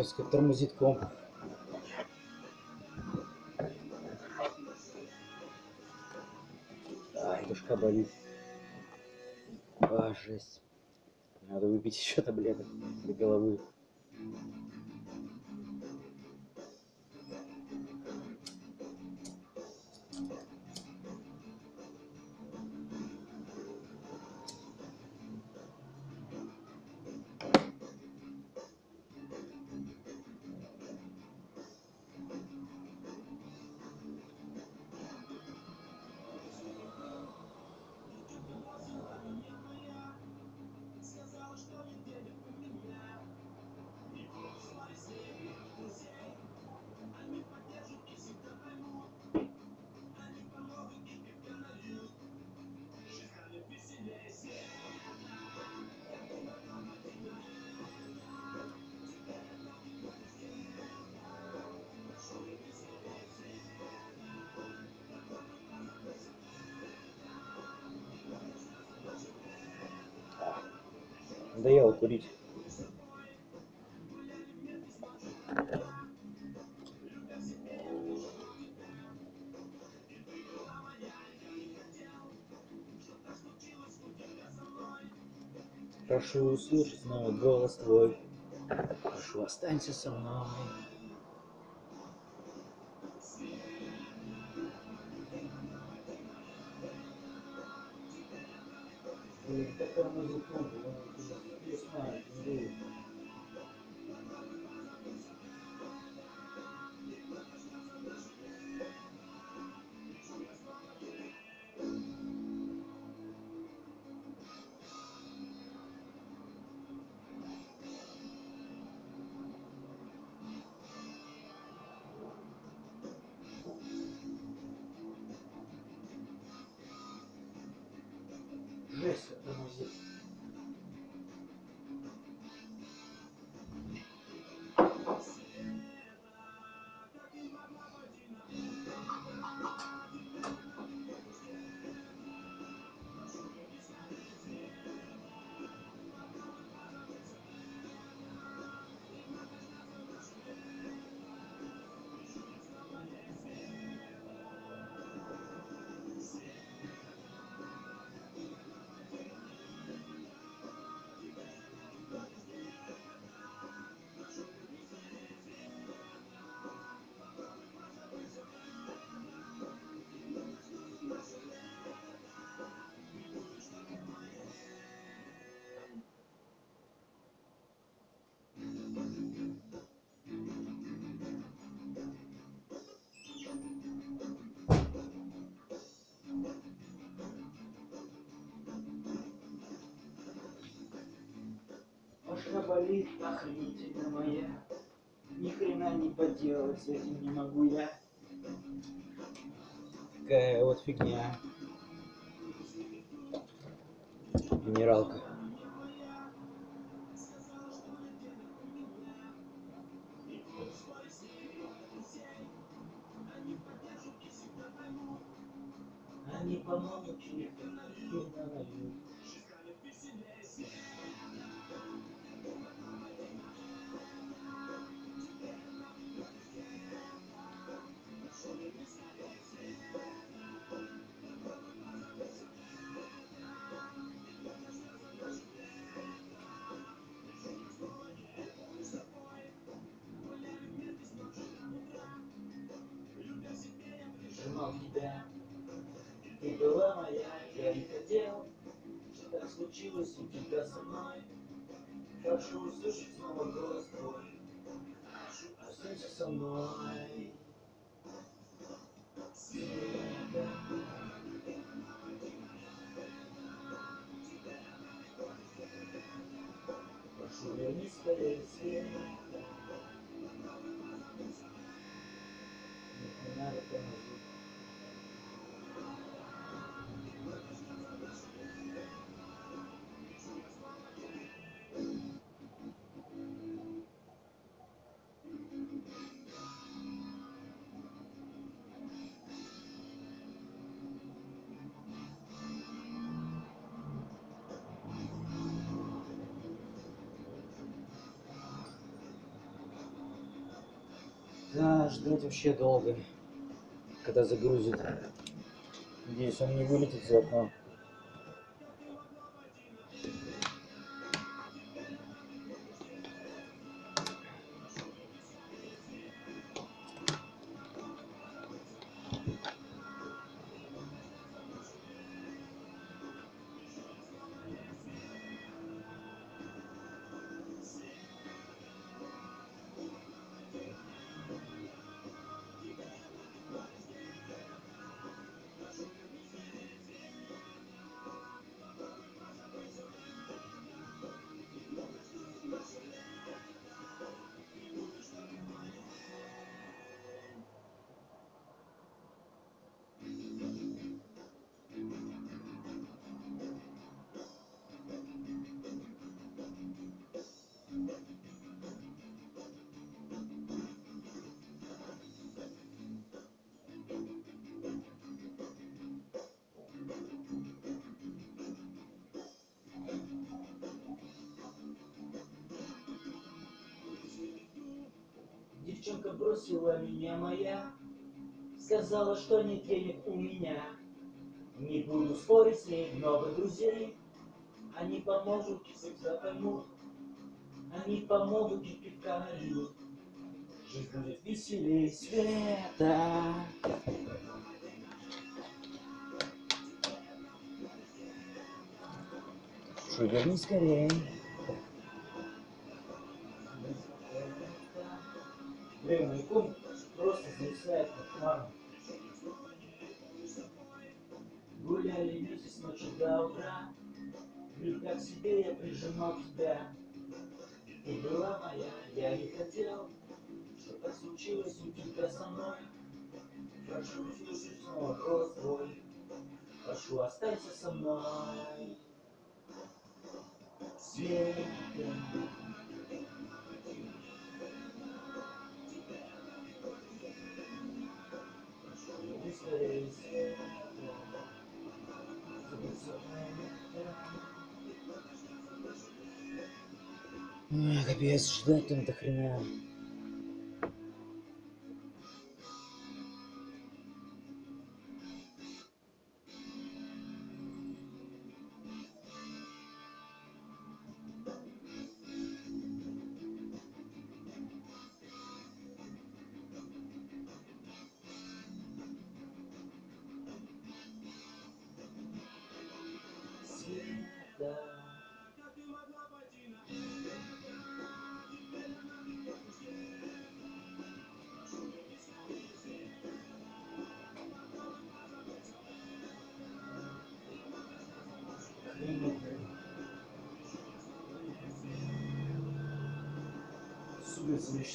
Жестко тормозит комп. Ай, душка болит. А, жесть. Надо выпить еще таблеток для головы. Прошу услышать снова голос твой. Прошу, останься со мной. Блин, такая музыка, блин, не знаю, блин. Жесть, как тормозит. Башка болит, охренительно моя. Ни хрена не поделать этим не могу я. Такая вот фигня. Минералка. Ты была моя, я не хотел, что так случилось у тебя со мной. Прошу услышать снова голос твой. Останься со мной. Света. Прошу, вернись скорее, Света. Ждать вообще долго, когда загрузит. Надеюсь, он не вылетит за окно. Бросила меня моя, сказала, что нет денег у меня. Не буду спорить с ней, много друзей. Они помогут, всегда поймут. Они помогут, и пивка. Жизнь будет веселей света. Слушай, верни скорее. Мой ком просто зависает как хмара. Гуляли вместе с ночи до утра. Близко к себе я прижимал тебя. Ты была моя, я не хотел, что так случилось у тебя со мной. Прошу услышать снова голос твой. Прошу, останься со мной. Света. Капец, ждать там до хрена.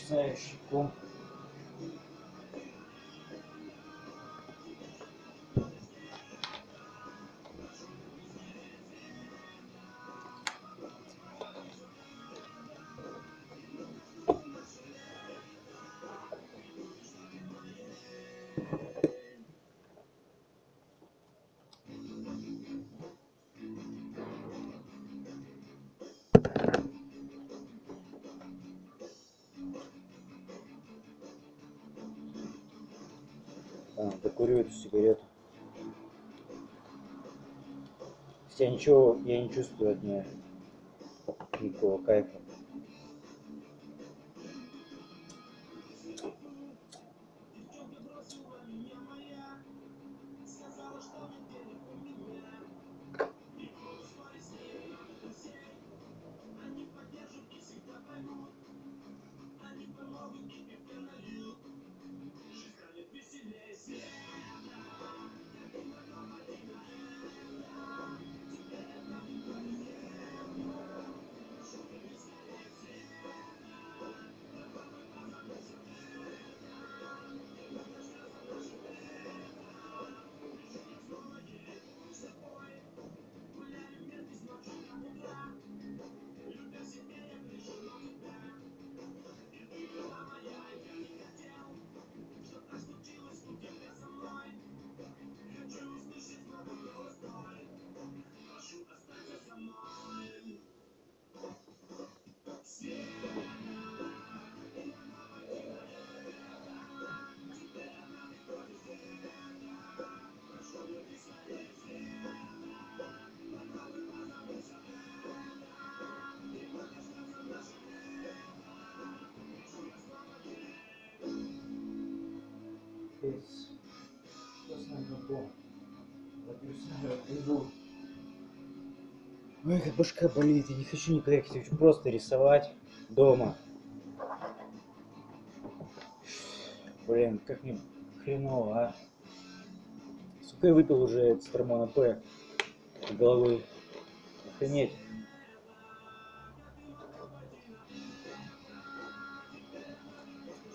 fizeste А, докурю эту сигарету. Хотя ничего, я не чувствую от нее никакого кайфа. Иду. Ой, как башка болит, я не хочу никуда ехать, хочу просто рисовать дома. Блин, как мне хреново, а. Сука, я выпил уже стромона П головой. Охренеть.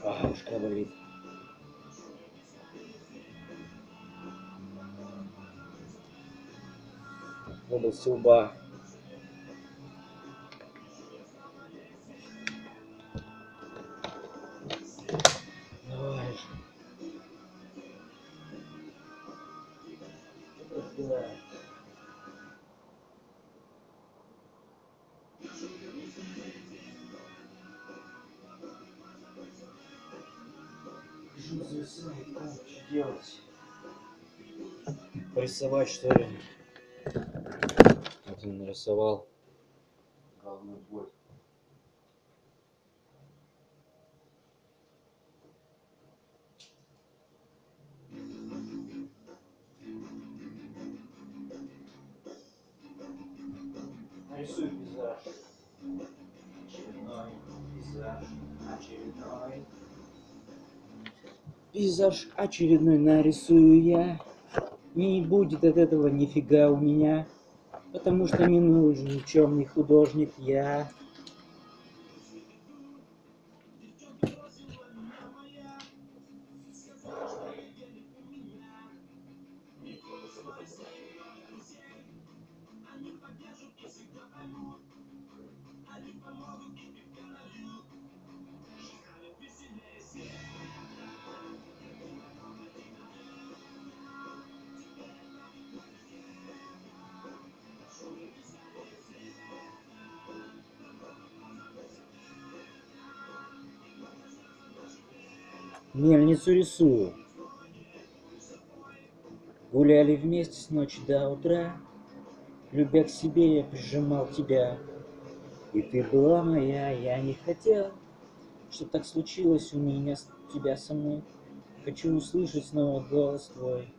А, башка болит. Области лба. Давай зависает, как делать? Порисовать что ли? Он нарисовал. Головную боль. Нарисуй пейзаж. Очередной пейзаж. Очередной. Пейзаж очередной нарисую я. Не будет от этого нифига у меня. Потому что не нужен никчемный художник я. Мельницу рисую. Гуляли вместе с ночи до утра. Любя к себе, я прижимал тебя. И ты была моя, я не хотел, что так случилось у меня с тебя со мной. Хочу услышать снова голос твой.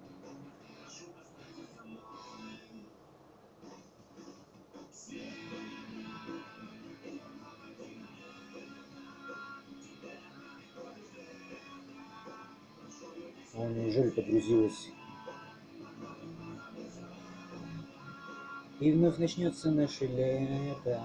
Погрузилась? И вновь начнется наше лето.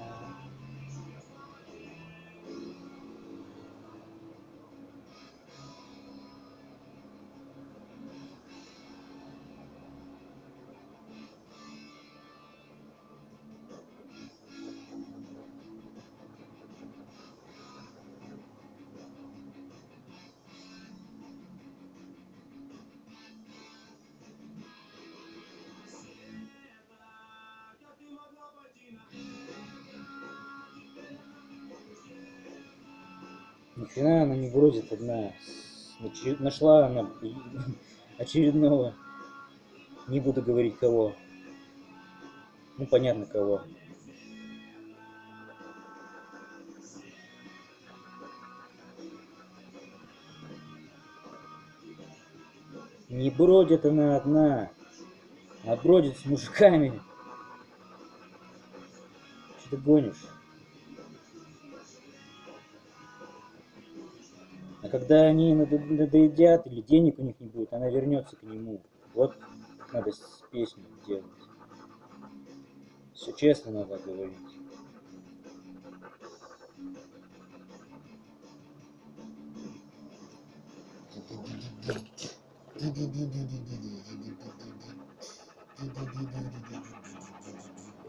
Бродит одна. Нашла она очередного. Не буду говорить кого. Ну понятно кого. Не бродит она одна, а бродит с мужиками. Что ты гонишь? А когда они надо- надоедят или денег у них не будет, она вернется к нему. Вот надо с песню делать. Все честно надо говорить.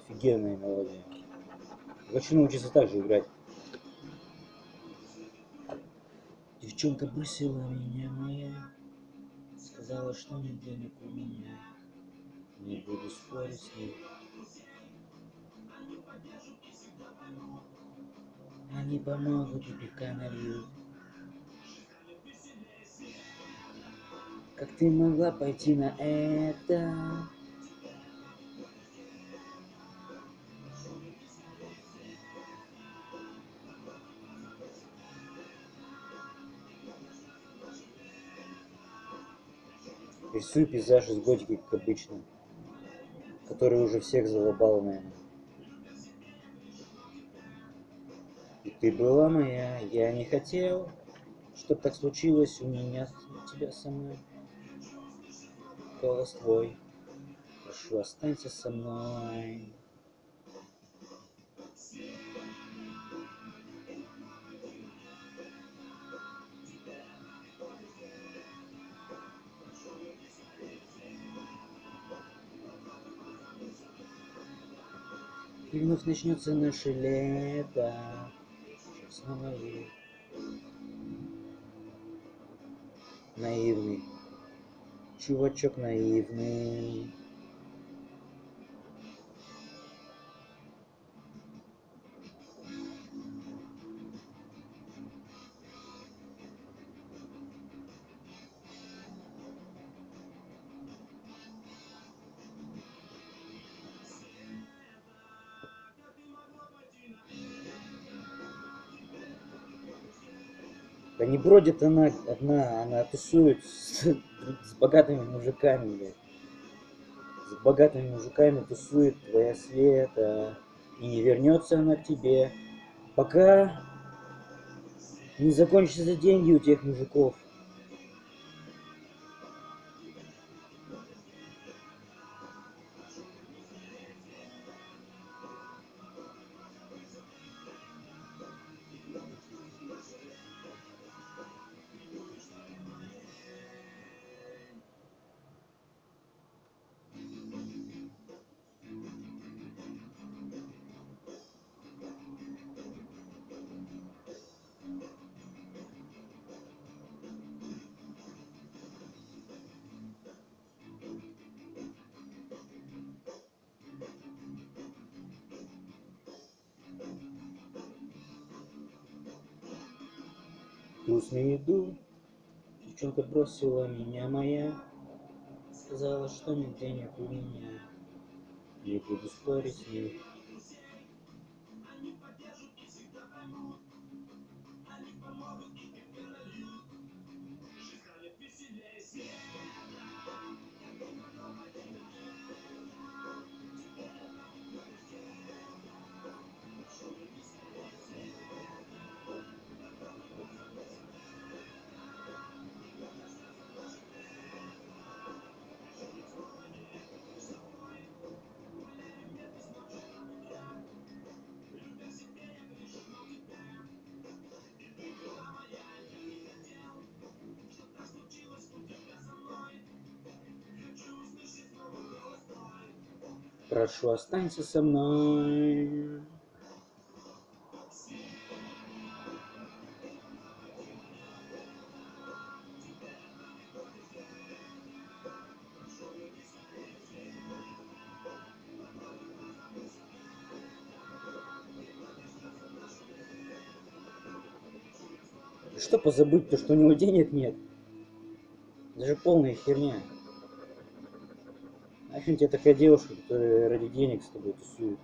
Офигенная мелодия. Хочу научиться так же играть. Девчонка бросила меня моя, сказала, что нет денег у меня. Не буду спорить с ней. Они помогут и пивка нальют. Как ты могла пойти на это? Рисуй пейзаж из готики, как обычно. Который уже всех залобал, наверное. И ты была моя, я не хотел, чтоб так случилось у меня, у тебя со мной. Голос твой, прошу, останься со мной. Вновь начнется наше лето. Снова наивный. Чувачок наивный. Бродит она одна, она тусует с, с богатыми мужиками, блядь. С богатыми мужиками тусует твоя света. И не вернется она к тебе, пока не закончатся деньги у тех мужиков. Грустно иду, девчонка бросила меня моя, сказала, что нет денег у меня. Не буду спорить с ней. Прошу, останься со мной. Что позабыть, то что у него денег нет? Даже полная херня. Тебе такая девушка, которая ради денег с тобой тусует?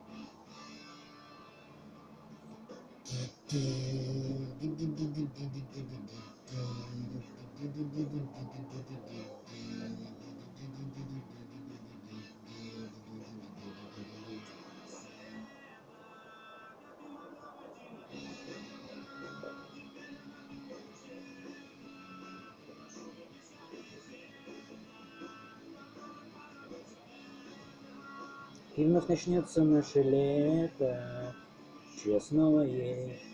И вновь начнется наше лето, честного ей.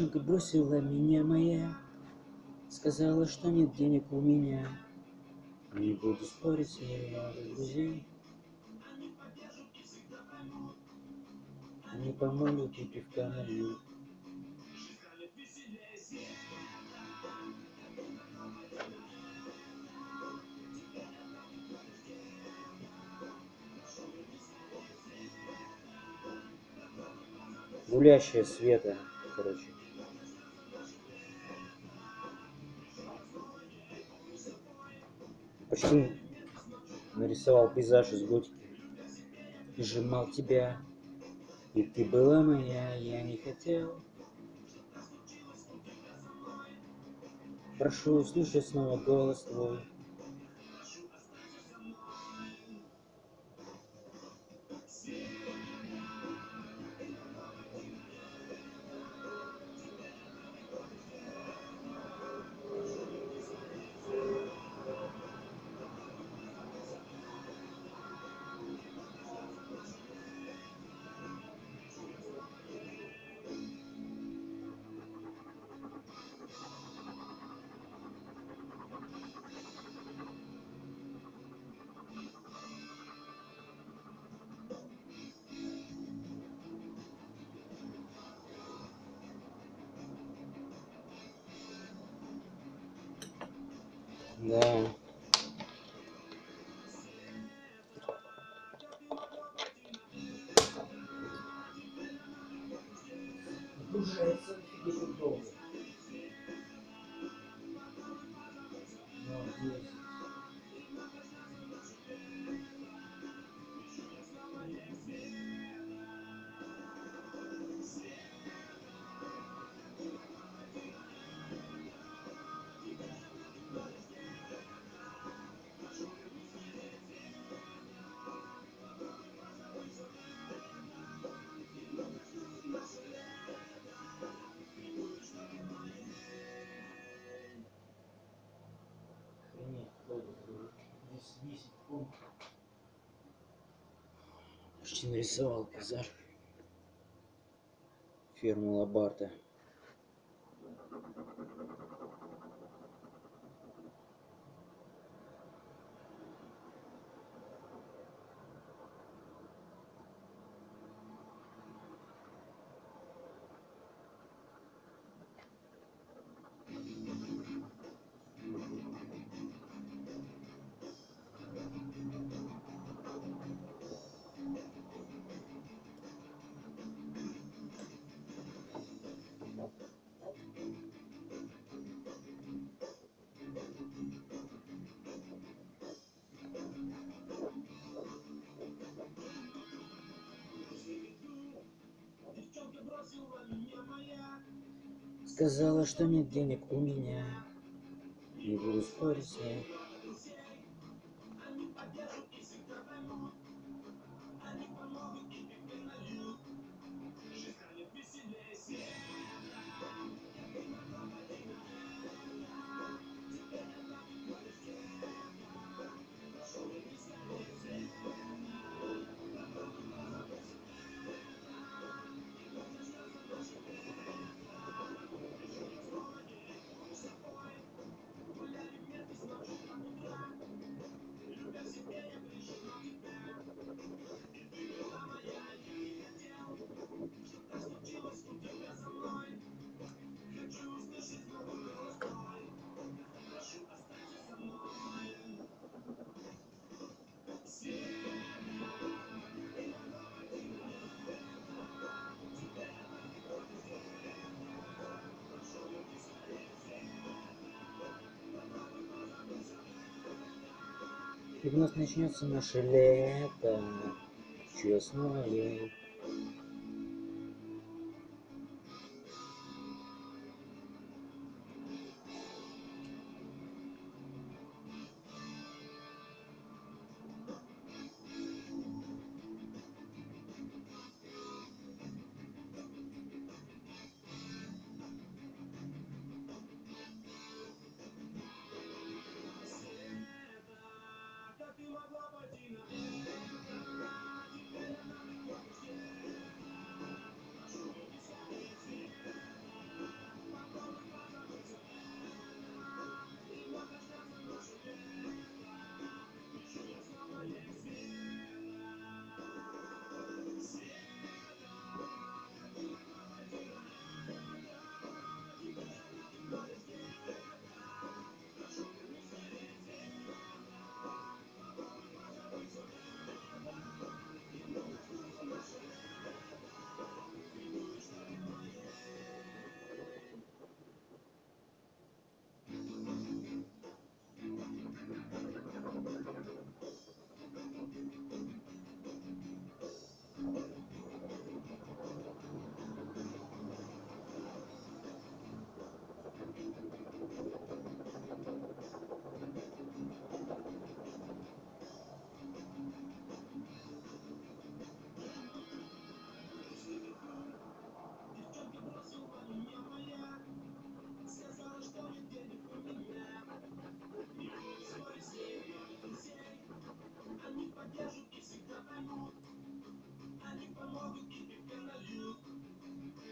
Девчонка бросила меня моя, сказала, что нет денег у меня. Не буду спорить много друзей. Они помогут и пивка нальют. Гулящая Света, короче. Почти нарисовал пейзаж из готики. Сжимал тебя, и ты была моя, я не хотел. Прошу услышать снова голос твой. Почти нарисовал пейзаж. Ферму Лабарта. Сказала, что нет денег у меня. Не буду спорить с ней. И вновь начнется наше лето, честное.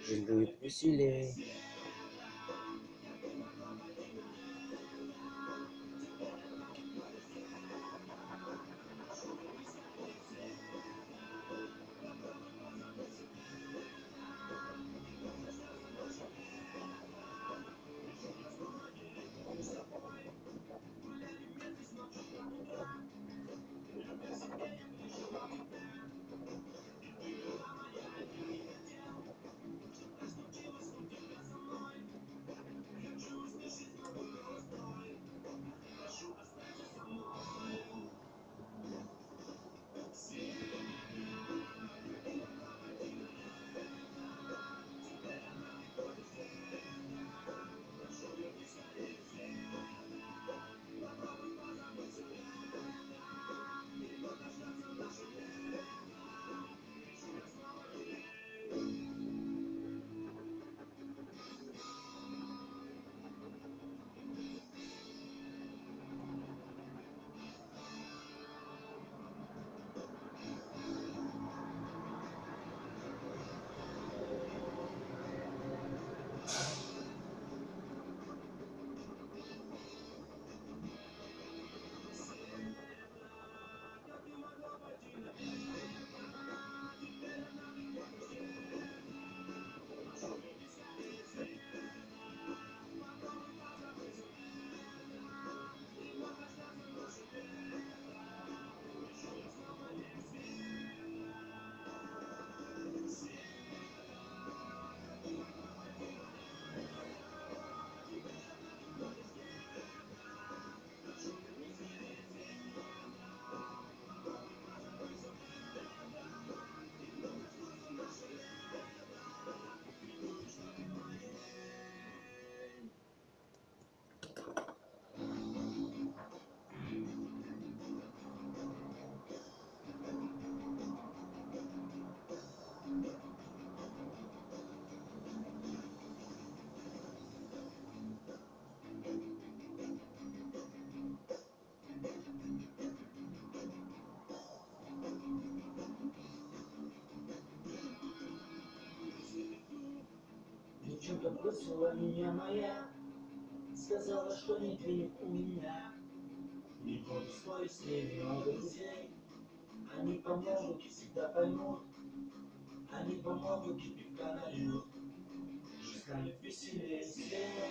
Жизнь будет веселей. Девчонка бросила меня моя, сказала, что нет денег у меня. Не буду спорить с ней, много друзей. Они помогут, всегда поймут. Они помогут, и пивка нальют. Жизнь станет веселее света.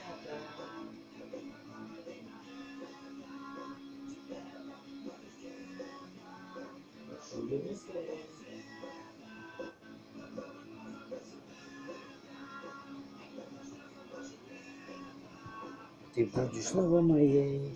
Прошу, люби скорее. Ты будешь снова моей.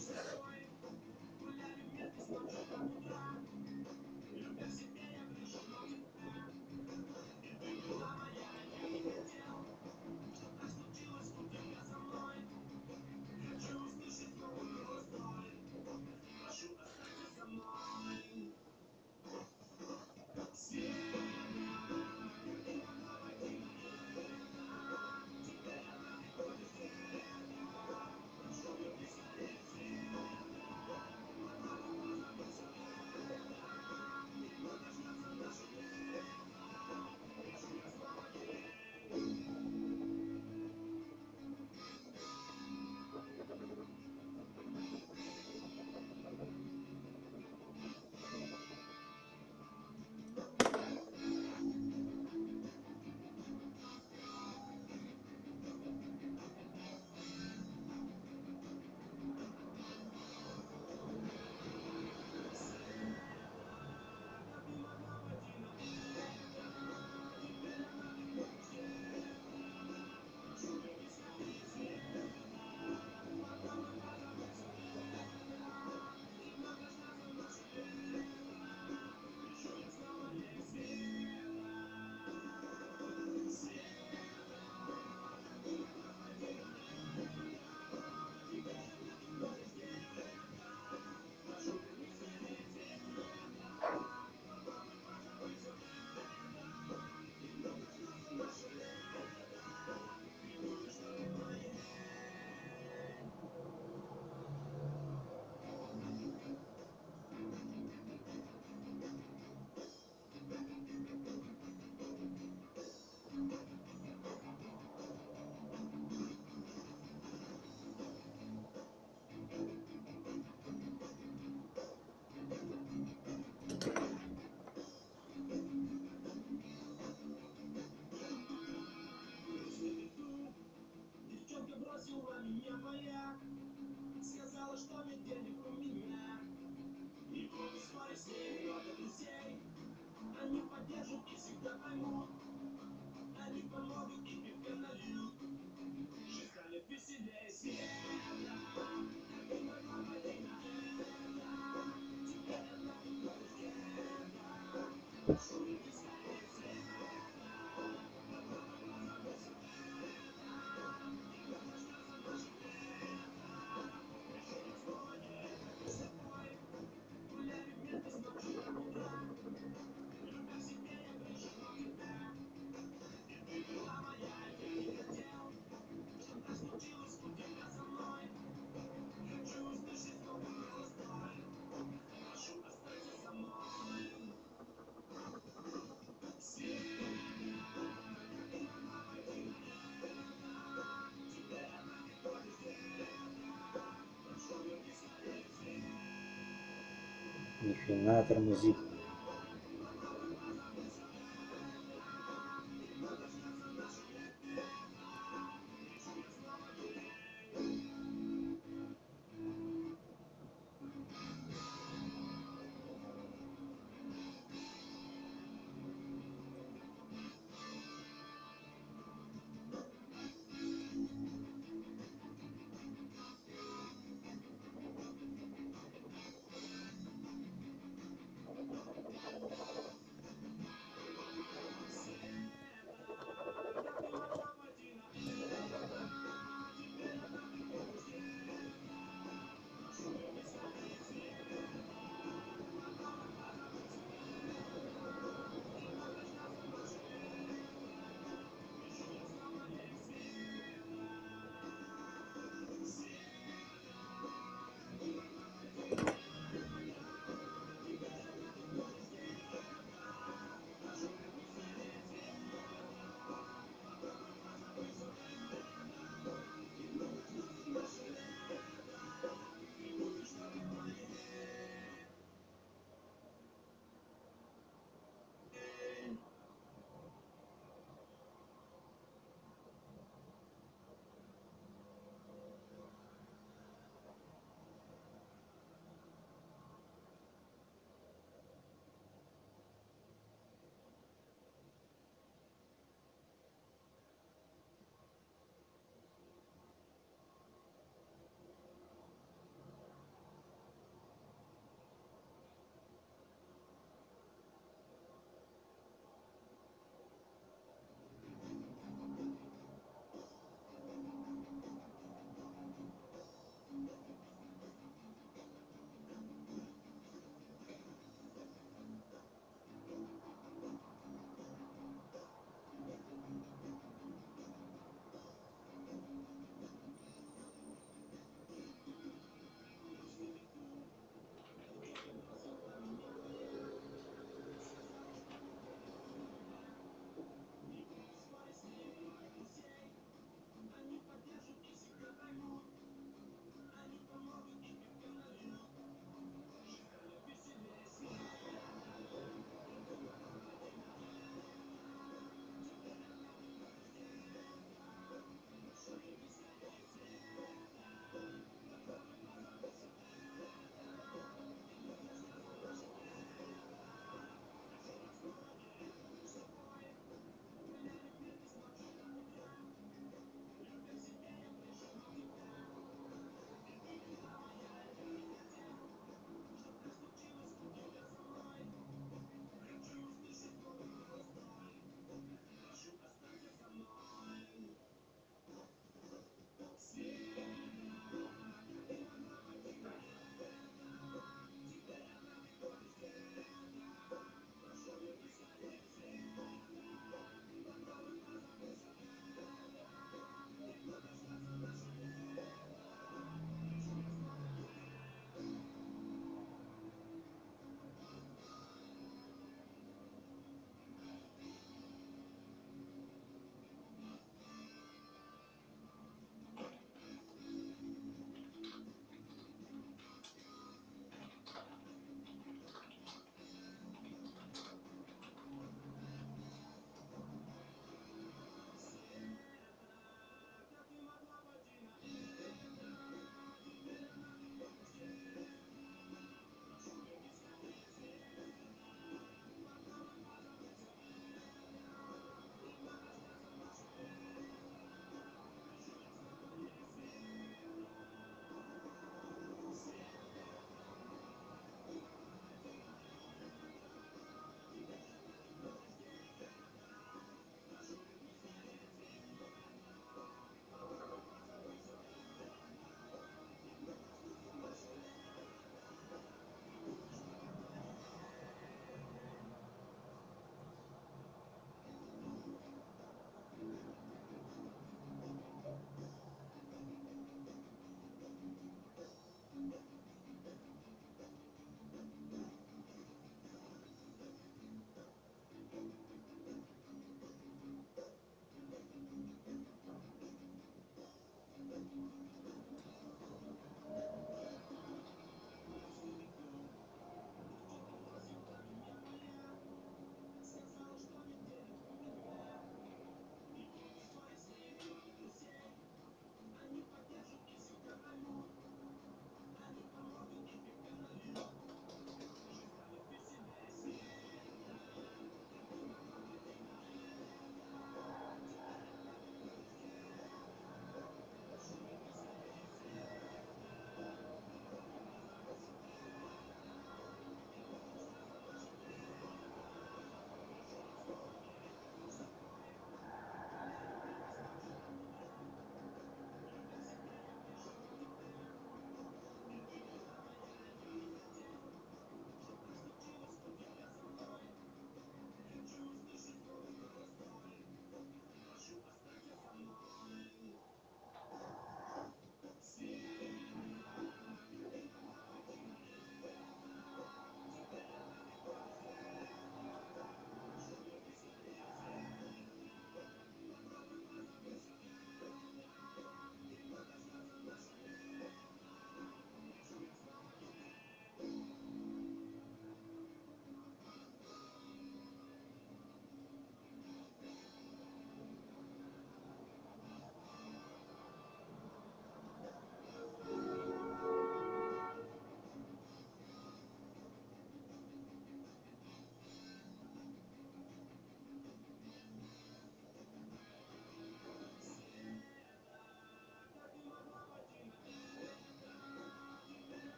Ни хрена тормозит.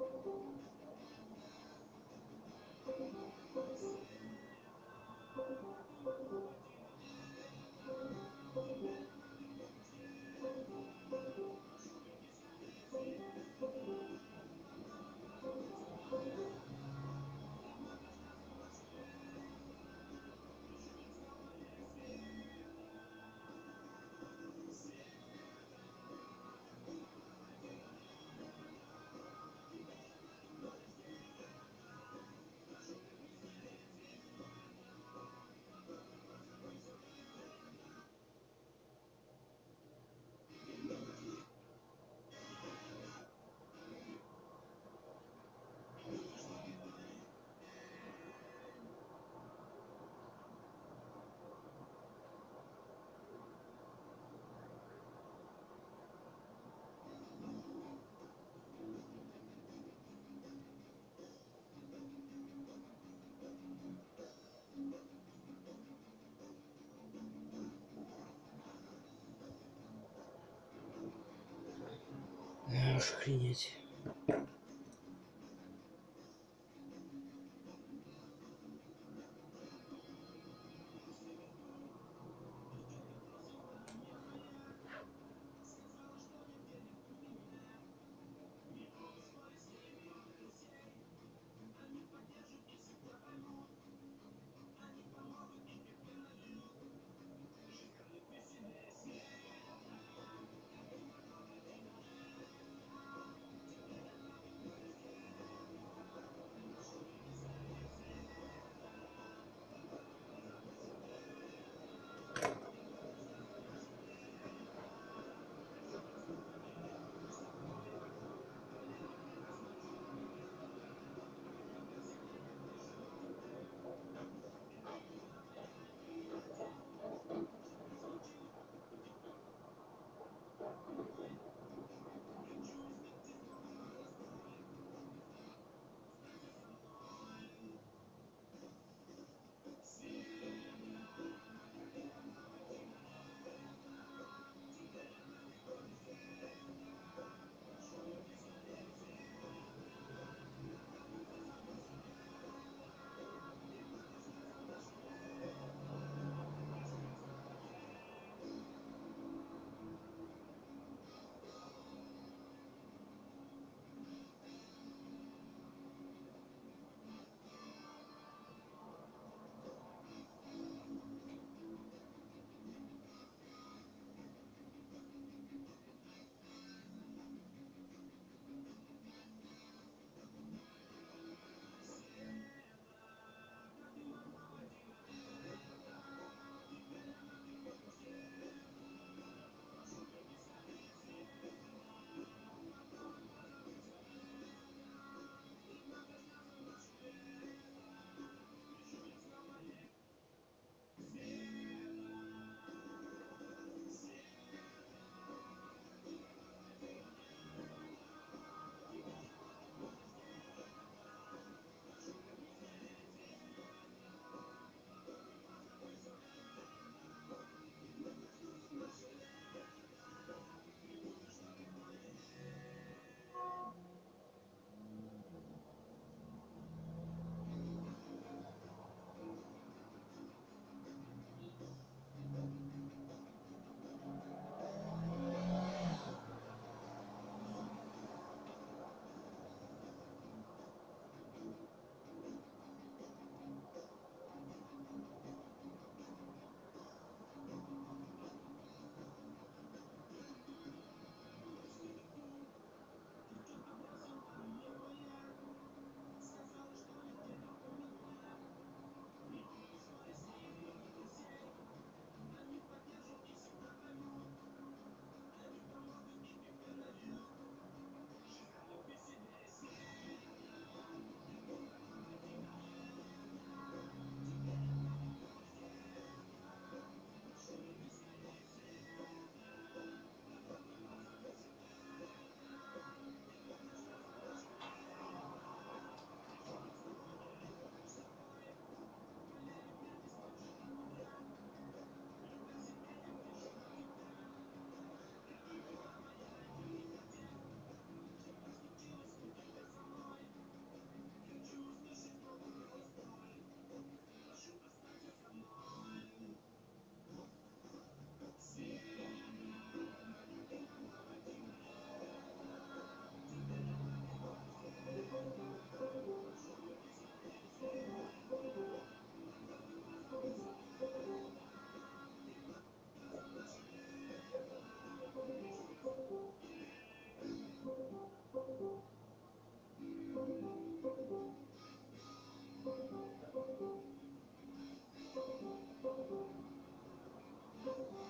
Thank you. Можешь охренеть. Thank you.